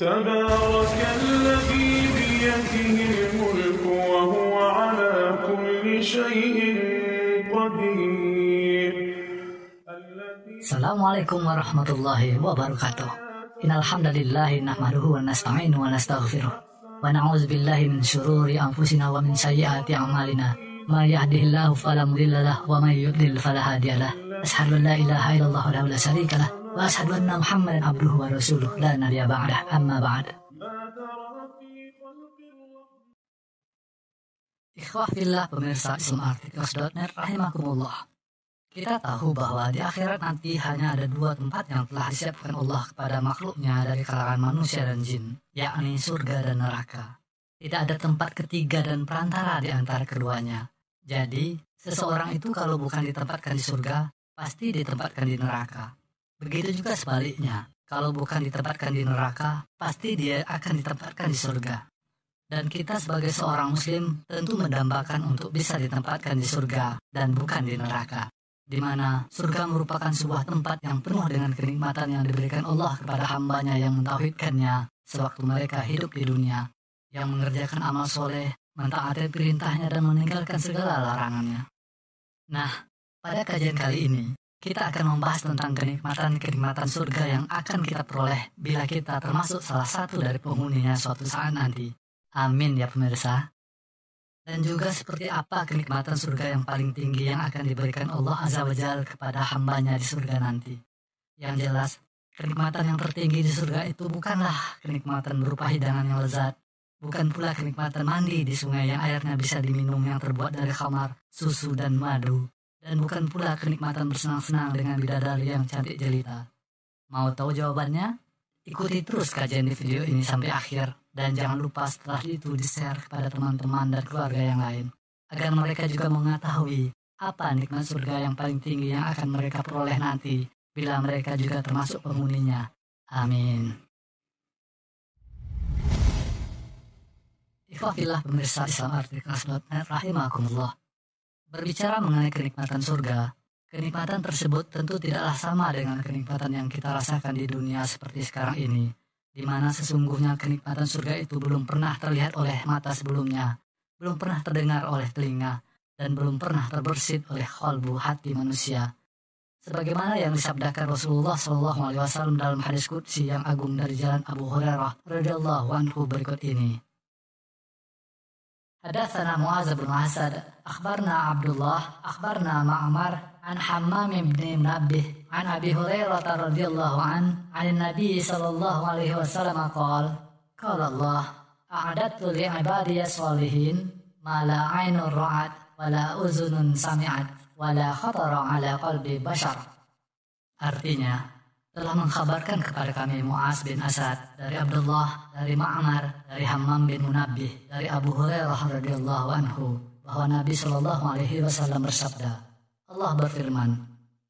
تبارك الذي بيده الملك وهو على كل شيء قدير Assalamualaikum warahmatullahi wabarakatuh. Innal hamdalillah nahmaduhu wa nasta'inu wa nastaghfiruh. Wa na'udzu billahi min syururi anfusina wa min sayyiati a'malina. May yahdihillahu fala mudilla lahu wa may yudlil fala hadiya lahu. Ashhadu an la ilaha illallah wa la syarika lah wa rasuluh la pemirsa rahimakumullah. Kita tahu bahwa di akhirat nanti hanya ada dua tempat yang telah disiapkan Allah kepada makhluknya dari kalangan manusia dan jin, yakni surga dan neraka. Tidak ada tempat ketiga dan perantara di antara keduanya. Jadi, seseorang itu kalau bukan ditempatkan di surga, pasti ditempatkan di neraka. Begitu juga sebaliknya, kalau bukan ditempatkan di neraka, pasti dia akan ditempatkan di surga. Dan kita sebagai seorang muslim tentu mendambakan untuk bisa ditempatkan di surga dan bukan di neraka di mana surga merupakan sebuah tempat yang penuh dengan kenikmatan yang diberikan Allah kepada hambanya yang mentauhidkannya sewaktu mereka hidup di dunia, yang mengerjakan amal soleh, mentaati perintahnya dan meninggalkan segala larangannya. Nah, pada kajian kali ini, kita akan membahas tentang kenikmatan-kenikmatan surga yang akan kita peroleh bila kita termasuk salah satu dari penghuninya suatu saat nanti. Amin ya pemirsa. Dan juga seperti apa kenikmatan surga yang paling tinggi yang akan diberikan Allah Azza wa Jal kepada hambanya di surga nanti. Yang jelas, kenikmatan yang tertinggi di surga itu bukanlah kenikmatan berupa hidangan yang lezat, bukan pula kenikmatan mandi di sungai yang airnya bisa diminum yang terbuat dari khamar, susu, dan madu, dan bukan pula kenikmatan bersenang-senang dengan bidadari yang cantik jelita. Mau tahu jawabannya? Ikuti terus kajian di video ini sampai akhir dan jangan lupa setelah itu di-share kepada teman-teman dan keluarga yang lain agar mereka juga mengetahui apa nikmat surga yang paling tinggi yang akan mereka peroleh nanti bila mereka juga termasuk penghuninya. Amin. Ikhwafillah pemirsa Islam Artikas.net rahimakumullah. Berbicara mengenai kenikmatan surga, kenikmatan tersebut tentu tidaklah sama dengan kenikmatan yang kita rasakan di dunia seperti sekarang ini di mana sesungguhnya kenikmatan surga itu belum pernah terlihat oleh mata sebelumnya, belum pernah terdengar oleh telinga, dan belum pernah terbersit oleh kalbu hati manusia. Sebagaimana yang disabdakan Rasulullah Wasallam dalam hadis qudsi yang agung dari jalan Abu Hurairah radhiyallahu anhu berikut ini. Hadatsana Muaz bin Asad, akhbarna Abdullah, akhbarna Ma'mar, عن حمام بن منبه عن أبي هريرة رضي الله عنه عن النبي صلى الله عليه وسلم قال قال الله أعددت لعبادي الصالحين ما لا عين رأت ولا أذن سمعت ولا خطر على قلب بشر. Artinya, telah mengkhabarkan kepada kami Muaz bin Asad dari Abdullah, dari Ma'mar, dari Hammam bin Munabbih, dari Abu Hurairah radhiyallahu anhu bahwa Nabi Shallallahu alaihi wasallam bersabda, Allah berfirman,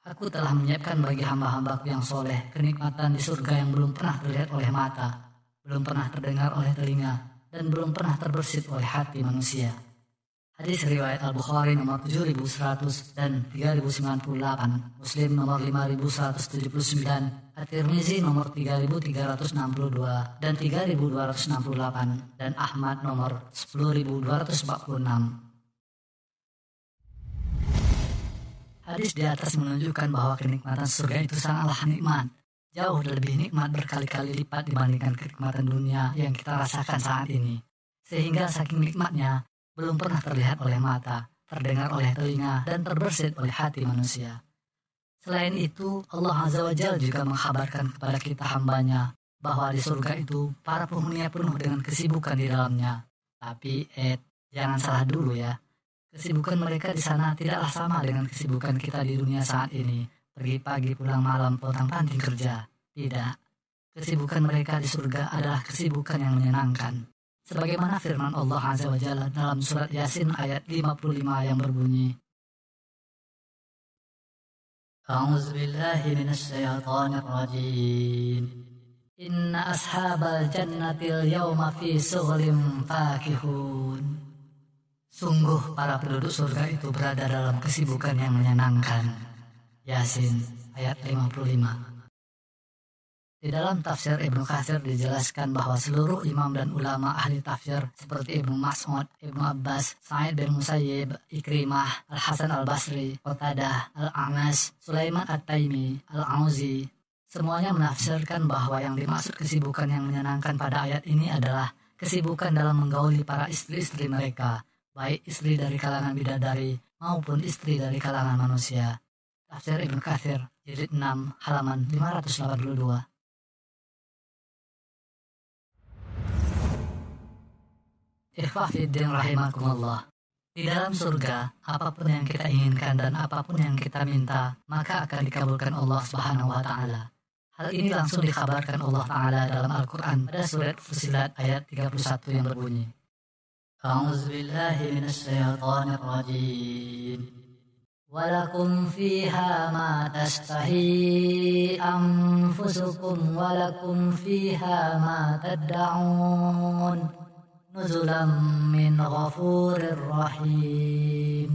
Aku telah menyiapkan bagi hamba-hambaku yang soleh kenikmatan di surga yang belum pernah terlihat oleh mata, belum pernah terdengar oleh telinga, dan belum pernah terbersit oleh hati manusia. Hadis riwayat Al-Bukhari nomor 7100 dan 3098, Muslim nomor 5179, At-Tirmizi nomor 3362 dan 3268, dan Ahmad nomor 10246. Hadis di atas menunjukkan bahwa kenikmatan surga itu sangatlah nikmat. Jauh lebih nikmat berkali-kali lipat dibandingkan kenikmatan dunia yang kita rasakan saat ini. Sehingga saking nikmatnya, belum pernah terlihat oleh mata, terdengar oleh telinga, dan terbersit oleh hati manusia. Selain itu, Allah Azza wa Jal juga mengkhabarkan kepada kita hambanya bahwa di surga itu para penghuninya penuh dengan kesibukan di dalamnya. Tapi, eh, jangan salah dulu ya. Kesibukan mereka di sana tidaklah sama dengan kesibukan kita di dunia saat ini. Pergi pagi pulang malam potong panting kerja. Tidak. Kesibukan mereka di surga adalah kesibukan yang menyenangkan Sebagaimana firman Allah Azza wa Jalla dalam surat Yasin ayat 55 yang berbunyi. أعوذ بالله من الشيطان الرجيم إن أصحاب الجنة اليوم في شغل فاكهون Sungguh para penduduk surga itu berada dalam kesibukan yang menyenangkan. Yasin ayat 55 di dalam tafsir Ibnu Katsir dijelaskan bahwa seluruh imam dan ulama ahli tafsir seperti Ibnu Mas'ud, Ibnu Abbas, Sa'id bin Musayyib, Ikrimah, Al-Hasan Al-Basri, Qatadah, Al-A'mas, Sulaiman At-Taimi, Al-Auzi, semuanya menafsirkan bahwa yang dimaksud kesibukan yang menyenangkan pada ayat ini adalah kesibukan dalam menggauli para istri-istri mereka, baik istri dari kalangan bidadari maupun istri dari kalangan manusia. Tafsir Ibnu Katsir, jilid 6, halaman 582. Ikhwafiddin rahimakumullah. Di dalam surga, apapun yang kita inginkan dan apapun yang kita minta, maka akan dikabulkan Allah Subhanahu wa taala. Hal ini langsung dikabarkan Allah taala dalam Al-Qur'an pada surat Fusilat ayat 31 yang berbunyi. A'udzu billahi minasyaitonir rajim. ولكم فيها ما تشتهي أنفسكم ولكم فيها ما تدعون nuzulam min ghafurir rahim.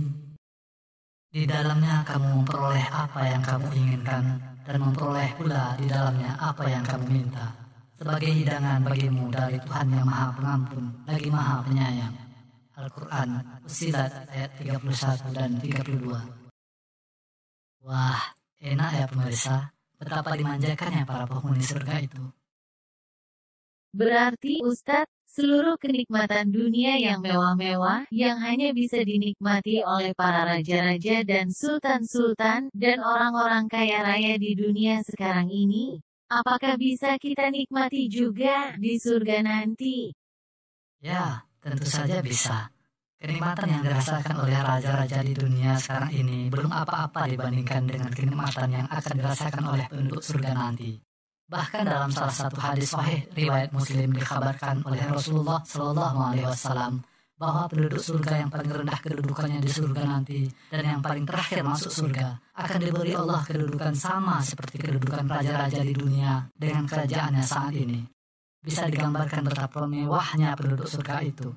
Di dalamnya kamu memperoleh apa yang kamu inginkan dan memperoleh pula di dalamnya apa yang kamu minta sebagai hidangan bagimu dari Tuhan yang Maha Pengampun lagi Maha Penyayang. Al-Quran, Usilat ayat 31 dan 32. Wah, enak ya pemirsa, betapa dimanjakannya para penghuni surga itu. Berarti Ustadz, seluruh kenikmatan dunia yang mewah-mewah, yang hanya bisa dinikmati oleh para raja-raja dan sultan-sultan, dan orang-orang kaya raya di dunia sekarang ini, apakah bisa kita nikmati juga di surga nanti? Ya, tentu saja bisa. Kenikmatan yang dirasakan oleh raja-raja di dunia sekarang ini belum apa-apa dibandingkan dengan kenikmatan yang akan dirasakan oleh penduduk surga nanti. Bahkan dalam salah satu hadis sahih riwayat Muslim dikabarkan oleh Rasulullah Shallallahu Alaihi Wasallam bahwa penduduk surga yang paling rendah kedudukannya di surga nanti dan yang paling terakhir masuk surga akan diberi Allah kedudukan sama seperti kedudukan raja-raja di dunia dengan kerajaannya saat ini. Bisa digambarkan betapa mewahnya penduduk surga itu.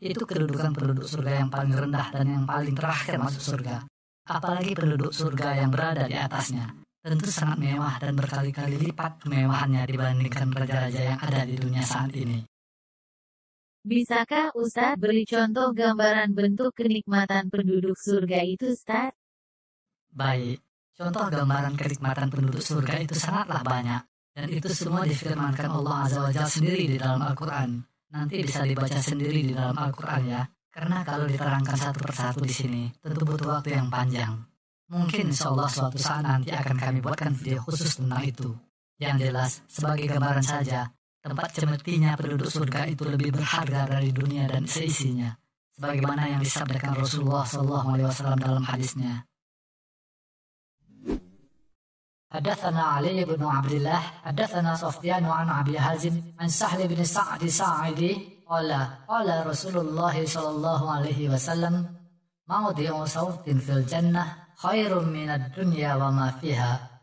Itu kedudukan penduduk surga yang paling rendah dan yang paling terakhir masuk surga. Apalagi penduduk surga yang berada di atasnya tentu sangat mewah dan berkali-kali lipat kemewahannya dibandingkan raja-raja yang ada di dunia saat ini. Bisakah Ustadz beri contoh gambaran bentuk kenikmatan penduduk surga itu Ustadz? Baik, contoh gambaran kenikmatan penduduk surga itu sangatlah banyak. Dan itu semua difirmankan Allah Azza wa Jalla sendiri di dalam Al-Quran. Nanti bisa dibaca sendiri di dalam Al-Quran ya. Karena kalau diterangkan satu persatu di sini, tentu butuh waktu yang panjang. Mungkin insya Allah suatu saat nanti akan kami buatkan video khusus tentang itu. Yang jelas, sebagai gambaran saja, tempat cemetinya penduduk surga itu lebih berharga dari dunia dan seisinya. Sebagaimana yang disabdakan Rasulullah SAW dalam hadisnya. حدثنا علي بن عبد الله حدثنا سفيان عن ابي حازم عن سهل بن سعد ساعدي قال قال رسول الله صلى الله عليه وسلم موضع صوت في الجنه khairum minad dunya wa ma fiha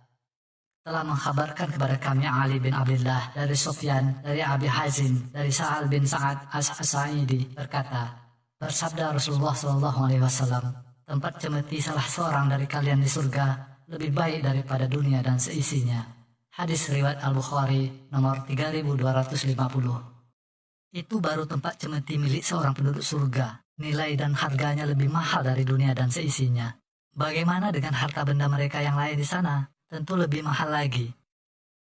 telah mengkhabarkan kepada kami Ali bin Abdullah dari Sufyan, dari Abi Hazim, dari Sa'al bin Sa'ad As-Sa'idi berkata, bersabda Rasulullah Shallallahu Alaihi Wasallam, tempat cemeti salah seorang dari kalian di surga lebih baik daripada dunia dan seisinya. Hadis riwayat Al Bukhari nomor 3250. Itu baru tempat cemeti milik seorang penduduk surga. Nilai dan harganya lebih mahal dari dunia dan seisinya. Bagaimana dengan harta benda mereka yang lain di sana? Tentu lebih mahal lagi.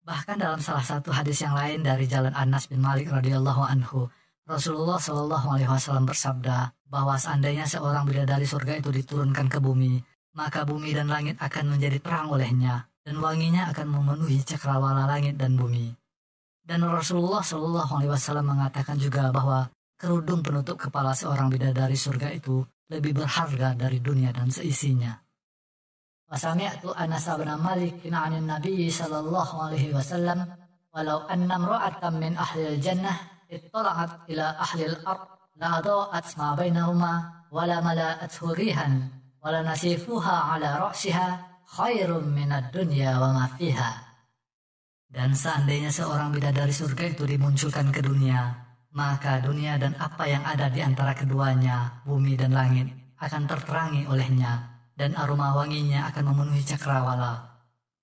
Bahkan dalam salah satu hadis yang lain dari jalan Anas bin Malik radhiyallahu anhu, Rasulullah Shallallahu alaihi wasallam bersabda bahwa seandainya seorang bidadari surga itu diturunkan ke bumi, maka bumi dan langit akan menjadi terang olehnya dan wanginya akan memenuhi cakrawala langit dan bumi. Dan Rasulullah Shallallahu alaihi wasallam mengatakan juga bahwa kerudung penutup kepala seorang bidadari surga itu lebih berharga dari dunia dan seisinya. Wasami'tu Anas bin Malik an Nabi sallallahu alaihi wasallam walau anna imra'atan min ahli al-jannah ittala'at ila ahli al-ard la adha'at ma bainahuma wa la mala'athu rihan wa la nasifuha ala ra'siha khairum min ad-dunya wa ma fiha. Dan seandainya seorang bidadari surga itu dimunculkan ke dunia, maka dunia dan apa yang ada di antara keduanya, bumi dan langit, akan terterangi olehnya, dan aroma wanginya akan memenuhi cakrawala.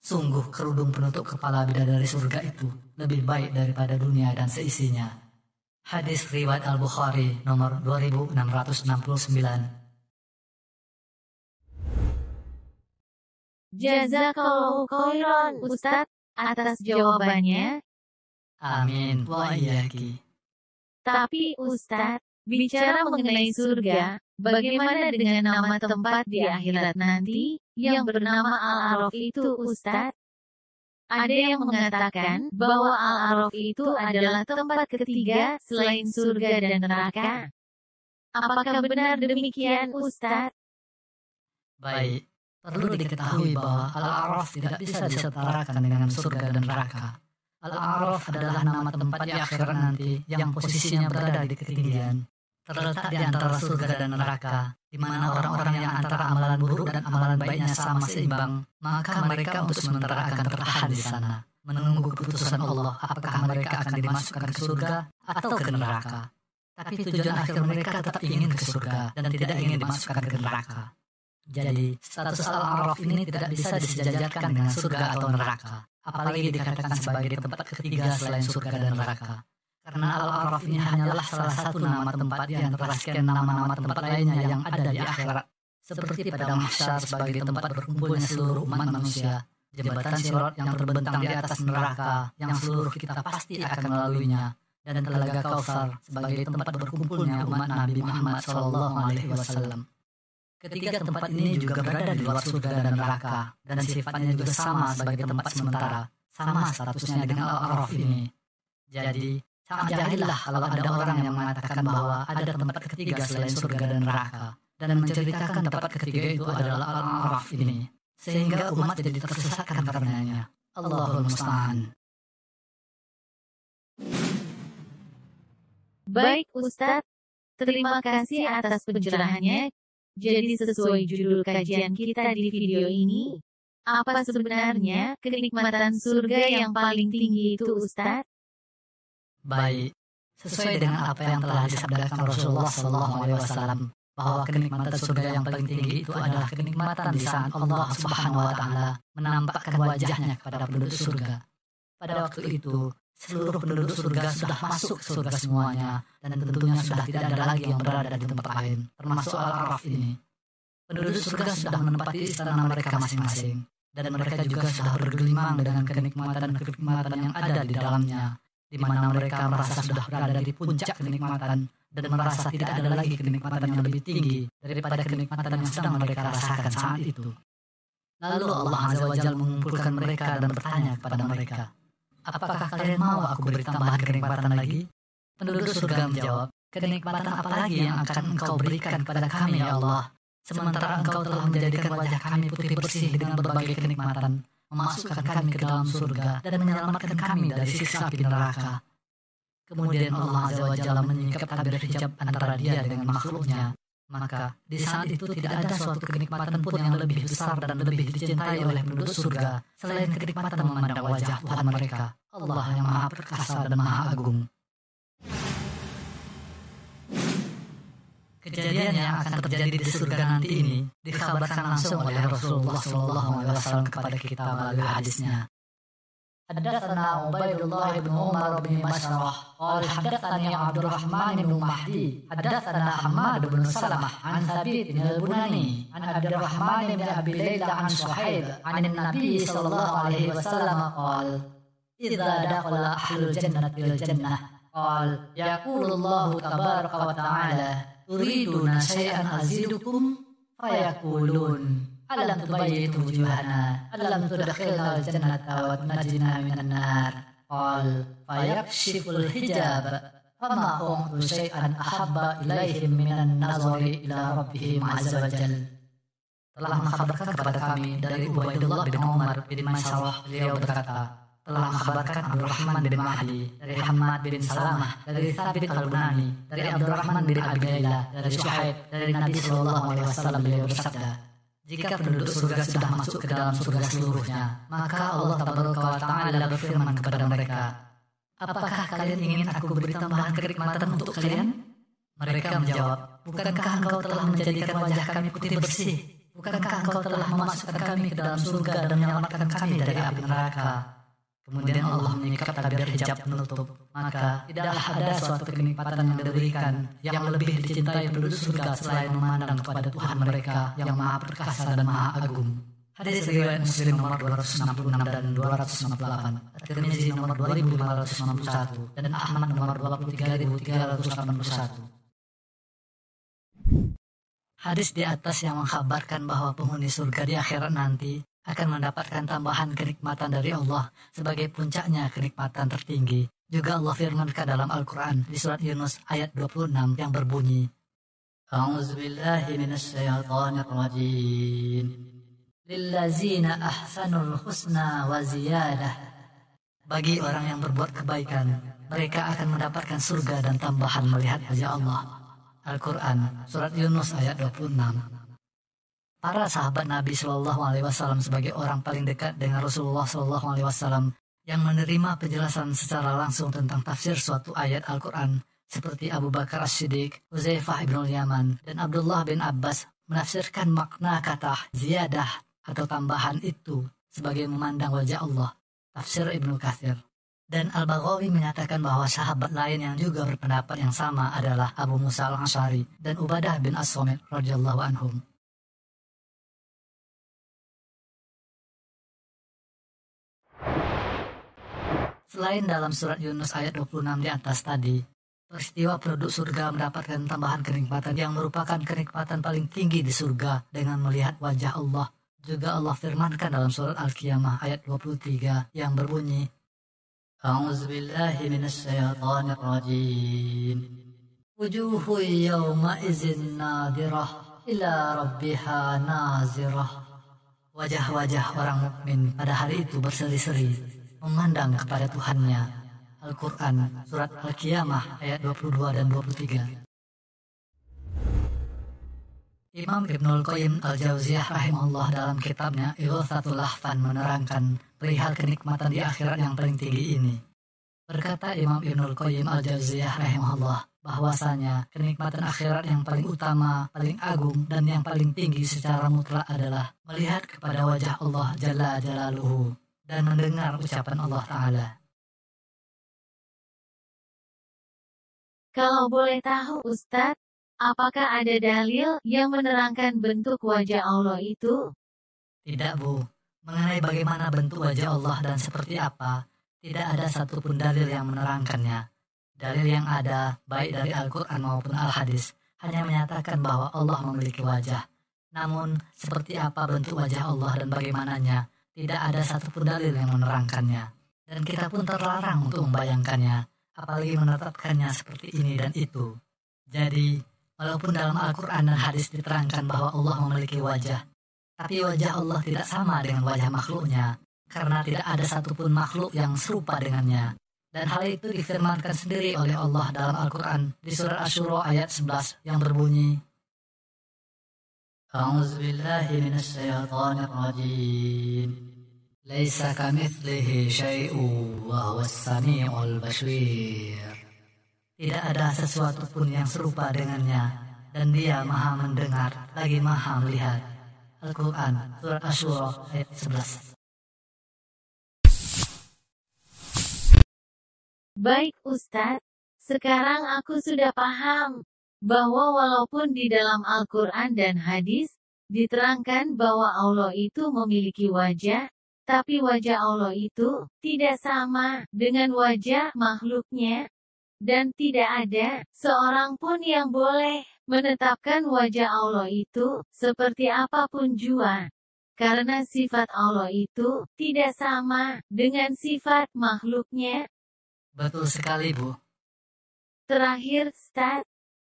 Sungguh kerudung penutup kepala bidadari surga itu lebih baik daripada dunia dan seisinya. Hadis riwayat Al-Bukhari nomor 2669. Jazakallahu khairan Ustadz atas jawabannya. Amin wa iyaki. Tapi Ustadz, bicara mengenai surga, bagaimana dengan nama tempat di akhirat nanti, yang bernama Al-Araf itu Ustadz? Ada yang mengatakan bahwa Al-Araf itu adalah tempat ketiga selain surga dan neraka. Apakah benar demikian Ustadz? Baik, Perlu diketahui bahwa Al-A'raf tidak bisa disetarakan dengan surga dan neraka. Al-A'raf adalah nama tempat di akhirat nanti yang posisinya berada di ketinggian. Terletak di antara surga dan neraka, di mana orang-orang yang antara amalan buruk dan amalan baiknya sama seimbang, maka mereka untuk sementara akan tertahan di sana, menunggu keputusan Allah apakah mereka akan dimasukkan ke surga atau ke neraka. Tapi tujuan akhir mereka tetap ingin ke surga dan tidak ingin dimasukkan ke neraka. Jadi, status Al-Araf ini tidak bisa disejajarkan dengan surga atau neraka, apalagi dikatakan sebagai tempat ketiga selain surga dan neraka. Karena Al-Araf ini hanyalah salah satu nama tempat di antara sekian nama-nama tempat lainnya yang ada di akhirat. Seperti pada mahsyar sebagai tempat berkumpulnya seluruh umat manusia, jembatan sirat yang terbentang di atas neraka yang seluruh kita pasti akan melaluinya, dan telaga Kausar sebagai tempat berkumpulnya umat Nabi Muhammad SAW. Ketiga tempat ini juga berada di luar surga dan neraka, dan sifatnya juga sama sebagai tempat sementara, sama statusnya dengan Al-Araf ini. Jadi, sangat jahillah kalau ada orang yang mengatakan bahwa ada tempat ketiga selain surga dan neraka, dan menceritakan tempat ketiga itu adalah Al-Araf ini, sehingga umat jadi tersesatkan karenanya. Allahul Musta'an. Baik Ustadz, terima kasih atas pencerahannya. Jadi sesuai judul kajian kita di video ini, apa sebenarnya kenikmatan surga yang paling tinggi itu Ustadz? Baik, sesuai dengan apa yang telah disabdakan Rasulullah SAW bahwa kenikmatan surga yang paling tinggi itu adalah kenikmatan di saat Allah Subhanahu wa taala menampakkan wajahnya kepada penduduk surga. Pada waktu itu, seluruh penduduk surga sudah masuk surga semuanya dan tentunya sudah tidak ada lagi yang berada di tempat lain termasuk Al-Araf ini penduduk surga sudah menempati istana mereka masing-masing dan mereka juga sudah bergelimang dengan kenikmatan-kenikmatan yang ada di dalamnya di mana mereka merasa sudah berada di puncak kenikmatan dan merasa tidak ada lagi kenikmatan yang lebih tinggi daripada kenikmatan yang sedang mereka rasakan saat itu. Lalu Allah Azza wa Jalla mengumpulkan mereka dan bertanya kepada mereka, Apakah kalian mau aku beri tambahan kenikmatan lagi? Penduduk surga menjawab, kenikmatan apa lagi yang akan engkau berikan kepada kami ya Allah? Sementara engkau telah menjadikan wajah kami putih bersih dengan berbagai kenikmatan, memasukkan kami ke dalam surga dan menyelamatkan kami dari siksa api neraka. Kemudian Allah Azza wa Jalla menyingkap tabir hijab antara dia dengan makhluknya. Maka di saat itu tidak ada suatu kenikmatan pun yang lebih besar dan lebih dicintai oleh penduduk surga selain kenikmatan memandang wajah Tuhan mereka. Allah yang maha perkasa dan maha agung. Kejadian yang akan terjadi di surga nanti ini dikabarkan langsung oleh Rasulullah SAW kepada kita melalui hadisnya. حدثنا عبيد الله بن عمر بن مسرح قال حدثني عبد الرحمن بن مهدي حدثنا حماد بن سلمة عن ثابت البناني عن عبد الرحمن بن أبي ليلى عن صحيب عن النبي صلى الله عليه وسلم قال إذا دخل أهل الجنة الجنة قال يقول الله تبارك وتعالى تريدون شيئا أزيدكم فيقولون ألم تبيت وجوهنا ألم تدخلنا الجنة وتنجنا من النار قال فيكشف الحجاب فما أعطوا شيئا أحب إليهم من النظر إلى ربهم عز وجل telah mengkabarkan kepada kami dari Ubaidullah bin Umar bin Maisarah beliau berkata telah mengkabarkan Abdurrahman bin Mahdi dari Hamad bin Salamah dari Thabit al-Bunani dari Abdurrahman bin Abi Layla dari Syuhaib dari Nabi Sallallahu Alaihi Wasallam beliau bersabda jika penduduk surga sudah masuk ke dalam surga seluruhnya maka Allah Taala berfirman kepada mereka apakah kalian ingin aku beri tambahan kenikmatan untuk kalian mereka menjawab bukankah engkau telah menjadikan wajah kami putih bersih Bukankah engkau telah memasukkan kami ke dalam surga dan menyelamatkan kami dari api neraka? Kemudian Allah menyikat tabir hijab penutup. Maka tidaklah ada suatu kenikmatan yang diberikan yang lebih dicintai penduduk surga selain memandang kepada Tuhan mereka yang maha perkasa dan maha agung. Hadis riwayat Muslim nomor 266 dan 268, At-Tirmizi nomor 2591, dan Ahmad nomor 23381. Hadis di atas yang mengkabarkan bahwa penghuni surga di akhirat nanti akan mendapatkan tambahan kenikmatan dari Allah sebagai puncaknya kenikmatan tertinggi. Juga Allah firmankan dalam Al-Quran di surat Yunus ayat 26 yang berbunyi Bagi orang yang berbuat kebaikan, mereka akan mendapatkan surga dan tambahan melihat wajah Allah. Al-Quran, Surat Yunus ayat 26. Para sahabat Nabi Shallallahu Alaihi Wasallam sebagai orang paling dekat dengan Rasulullah Shallallahu Alaihi Wasallam yang menerima penjelasan secara langsung tentang tafsir suatu ayat Al-Quran seperti Abu Bakar As-Siddiq, Uzaifah ibn Yaman, dan Abdullah bin Abbas menafsirkan makna kata ziyadah atau tambahan itu sebagai memandang wajah Allah. Tafsir Ibnu Kathir. Dan Al-Baghawi menyatakan bahwa sahabat lain yang juga berpendapat yang sama adalah Abu Musa al-Ashari dan Ubadah bin As-Somit radhiyallahu anhum. Selain dalam surat Yunus ayat 26 di atas tadi, peristiwa produk surga mendapatkan tambahan kenikmatan yang merupakan kenikmatan paling tinggi di surga dengan melihat wajah Allah. Juga Allah firmankan dalam surat Al-Qiyamah ayat 23 yang berbunyi, Wujuhu yawma izin ila rabbiha nazirah. Wajah-wajah orang mukmin pada hari itu berseri-seri memandang kepada Tuhannya. Al-Quran Surat Al-Qiyamah ayat 22 dan 23 Imam Ibnul Qayyim Al-Jauziyah rahimahullah dalam kitabnya Ighathatul Lahfan menerangkan perihal kenikmatan di akhirat yang paling tinggi ini. Berkata Imam Ibnul Qayyim Al-Jauziyah rahimahullah bahwasanya kenikmatan akhirat yang paling utama, paling agung dan yang paling tinggi secara mutlak adalah melihat kepada wajah Allah Jalla Jalaluhu dan mendengar ucapan Allah Ta'ala. Kalau boleh tahu Ustadz, Apakah ada dalil yang menerangkan bentuk wajah Allah itu? Tidak, Bu. Mengenai bagaimana bentuk wajah Allah dan seperti apa, tidak ada satupun dalil yang menerangkannya. Dalil yang ada, baik dari Al-Quran maupun Al-Hadis, hanya menyatakan bahwa Allah memiliki wajah. Namun, seperti apa bentuk wajah Allah dan bagaimananya, tidak ada satupun dalil yang menerangkannya. Dan kita pun terlarang untuk membayangkannya, apalagi menetapkannya seperti ini dan itu. Jadi, Walaupun dalam Al-Quran dan hadis diterangkan bahwa Allah memiliki wajah, tapi wajah Allah tidak sama dengan wajah makhluknya, karena tidak ada satupun makhluk yang serupa dengannya. Dan hal itu difirmankan sendiri oleh Allah dalam Al-Quran di surat Ashura ayat 11 yang berbunyi, أعوذ بالله من الشيطان الرجيم ليس كمثله شيء وهو السميع البصير tidak ada sesuatu pun yang serupa dengannya, dan dia maha mendengar, lagi maha melihat. Al-Quran, Surat Ashura, ayat 11. Baik Ustadz, sekarang aku sudah paham bahwa walaupun di dalam Al-Quran dan hadis, diterangkan bahwa Allah itu memiliki wajah, tapi wajah Allah itu tidak sama dengan wajah makhluknya dan tidak ada seorang pun yang boleh menetapkan wajah Allah itu seperti apa pun jua. Karena sifat Allah itu tidak sama dengan sifat makhluknya. Betul sekali, Bu. Terakhir, Stat,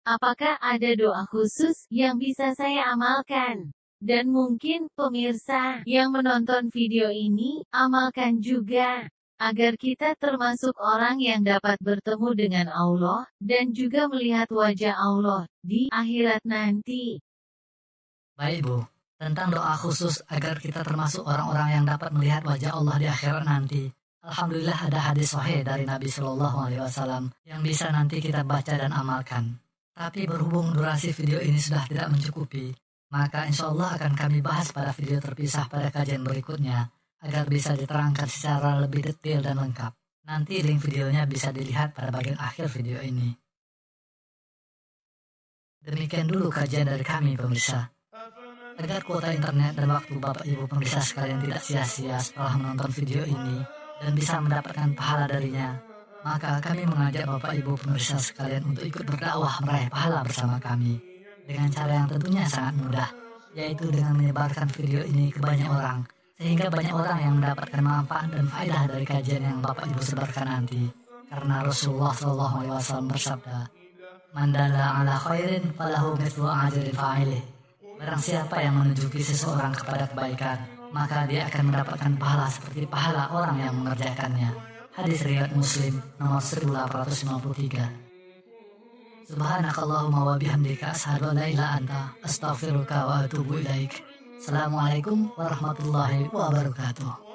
apakah ada doa khusus yang bisa saya amalkan? Dan mungkin pemirsa yang menonton video ini, amalkan juga agar kita termasuk orang yang dapat bertemu dengan Allah, dan juga melihat wajah Allah di akhirat nanti. Baik Bu, tentang doa khusus agar kita termasuk orang-orang yang dapat melihat wajah Allah di akhirat nanti. Alhamdulillah ada hadis sahih dari Nabi Shallallahu Alaihi Wasallam yang bisa nanti kita baca dan amalkan. Tapi berhubung durasi video ini sudah tidak mencukupi, Maka insya Allah akan kami bahas pada video terpisah pada kajian berikutnya agar bisa diterangkan secara lebih detail dan lengkap. Nanti link videonya bisa dilihat pada bagian akhir video ini. Demikian dulu kajian dari kami pemirsa. Agar kuota internet dan waktu Bapak Ibu pemirsa sekalian tidak sia-sia setelah menonton video ini dan bisa mendapatkan pahala darinya, maka kami mengajak Bapak Ibu pemirsa sekalian untuk ikut berdakwah meraih pahala bersama kami dengan cara yang tentunya sangat mudah, yaitu dengan menyebarkan video ini ke banyak orang sehingga banyak orang yang mendapatkan manfaat dan faedah dari kajian yang Bapak Ibu sebarkan nanti. Karena Rasulullah SAW bersabda, Mandala ala khairin falahu mithlu ajrin fa'ilih. Barang siapa yang menunjuki seseorang kepada kebaikan, maka dia akan mendapatkan pahala seperti pahala orang yang mengerjakannya. Hadis riwayat Muslim nomor 1853. Subhanakallahumma wa bihamdika asyhadu an la ilaha anta astaghfiruka wa atubu ilaik. Assalamualaikum warahmatullahi wabarakatuh.